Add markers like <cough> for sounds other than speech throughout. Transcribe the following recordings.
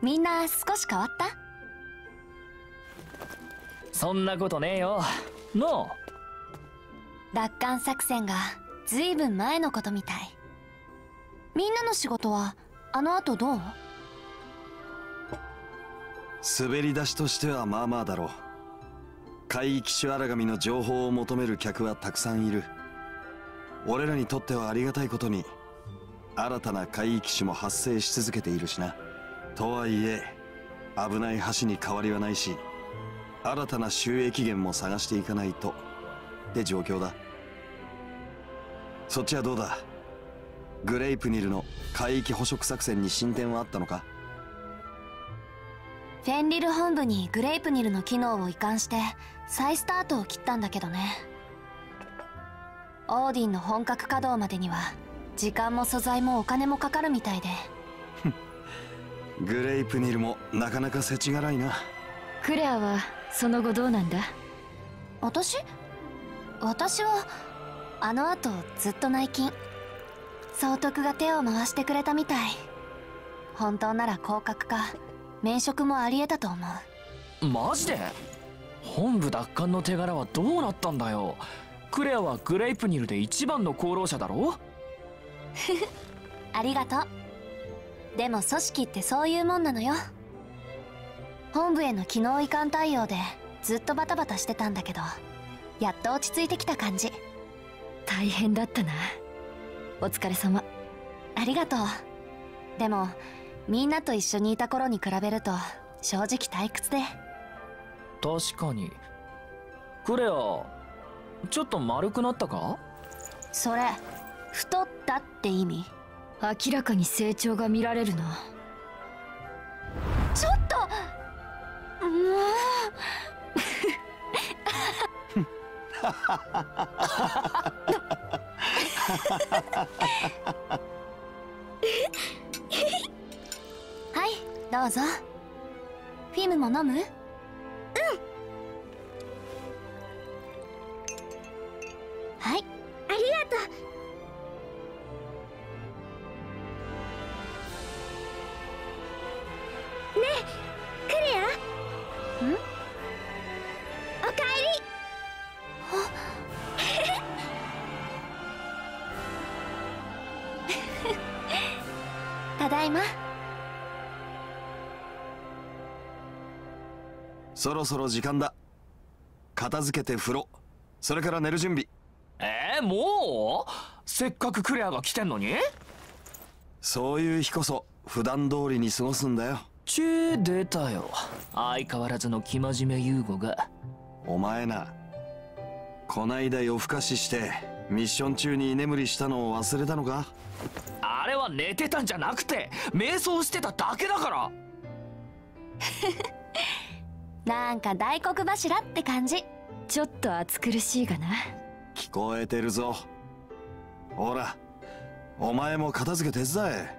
みんな少し変わった？そんなことねえよ。の奪還作戦がずいぶん前のことみたい。みんなの仕事はあの後どう？滑り出しとしてはまあまあだろう。海域種荒神の情報を求める客はたくさんいる。俺らにとってはありがたいことに新たな海域種も発生し続けているしなとはいえ危ない橋に変わりはないし新たな収益源も探していかないとって状況だ。そっちはどうだ？グレイプニルの海域捕食作戦に進展はあったのか？フェンリル本部にグレイプニルの機能を移管して再スタートを切ったんだけどね。オーディンの本格稼働までには時間も素材もお金もかかるみたいで。グレイプニルもなかなか世知辛いな。クレアはその後どうなんだ？私？私はあの後ずっと内勤。総督が手を回してくれたみたい。本当なら降格か。免職もあり得たと思う。マジで？本部奪還の手柄はどうなったんだよ。クレアはグレイプニルで一番の功労者だろ？<laughs> ありがとうでも組織ってそういうもんなのよ。本部への機能移管対応でずっとバタバタしてたんだけどやっと落ち着いてきた感じ。大変だったな。お疲れ様。ありがとう。でもみんなと一緒にいた頃に比べると正直退屈で。確かに。クレアちょっと丸くなったか？それ太ったって意味？明らかに成長が見られるな。ちょっと！もう <laughs> <laughs> はいどうぞ。フィムも飲む？そろそろ時間だ。片付けて風呂。それから寝る準備。えー、もう？せっかくクレアが来てんのに？そういう日こそ普段通りに過ごすんだよ。ちぇ出たよ。相変わらずの生真面目優吾が。お前な。こないだ夜更かししてミッション中に居眠りしたのを忘れたのか？あれは寝てたんじゃなくて瞑想してただけだから <laughs> なんか大黒柱って感じ。ちょっと暑苦しいがな。聞こえてるぞ。ほらお前も片付け手伝え。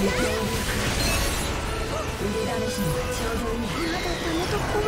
腕試しにちょうどいい。まだダメとこ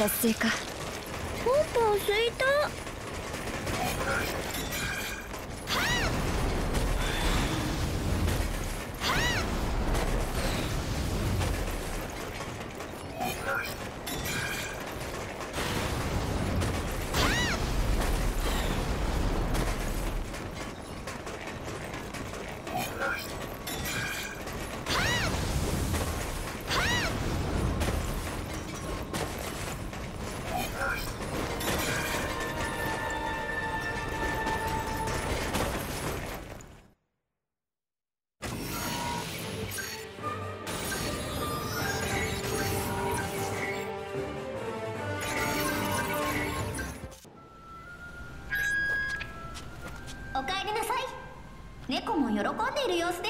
達成か。喜んでいる様子です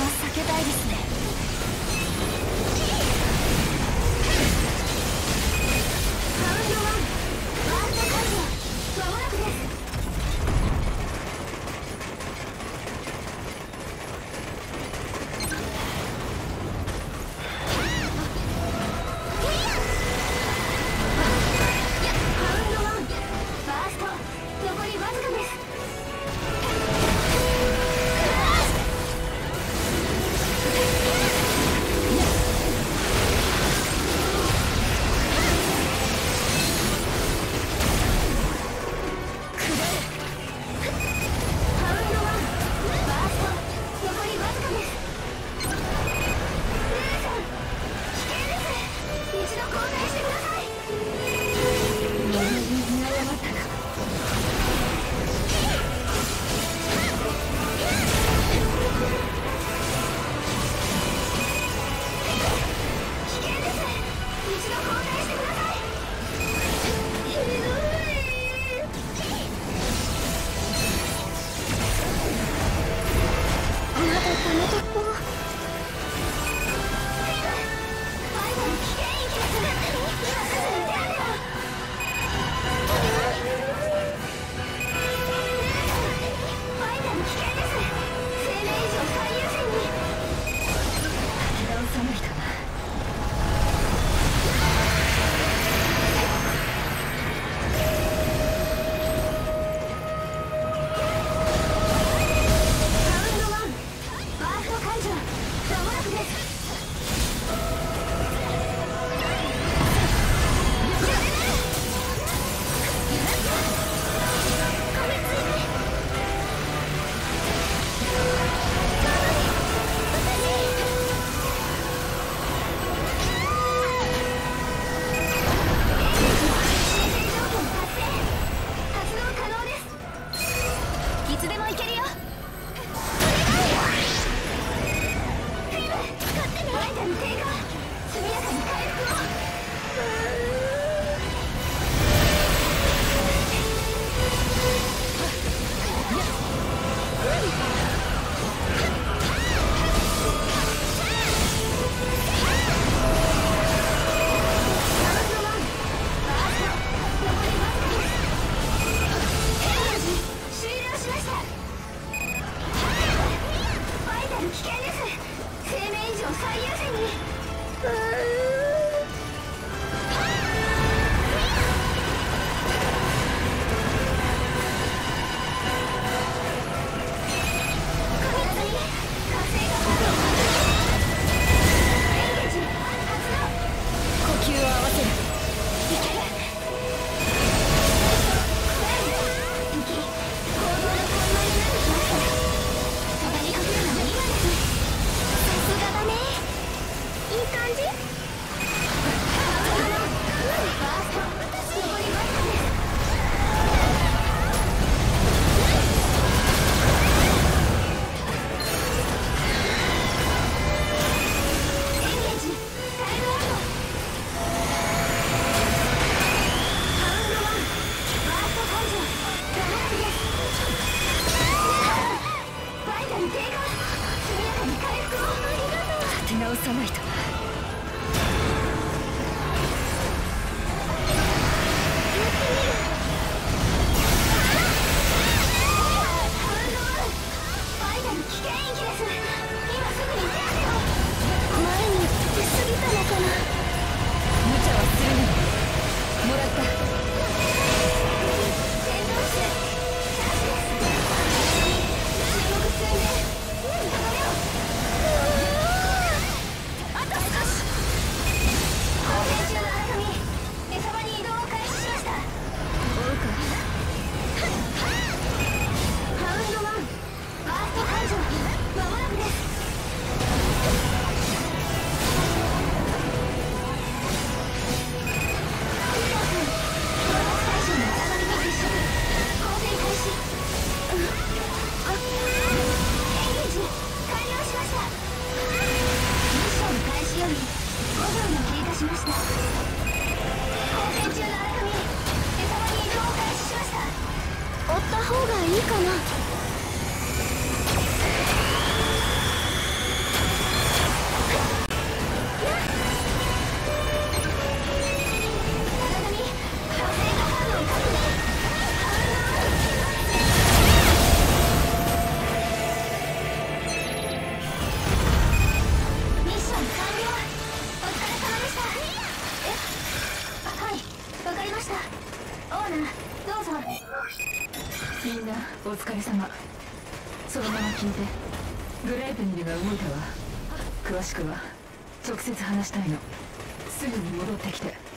は避けたいですね。解除まもなくです。お疲れ様。そのまま聞いて。グレープニルが動いたわ。詳しくは。直接話したいの。すぐに戻ってきて。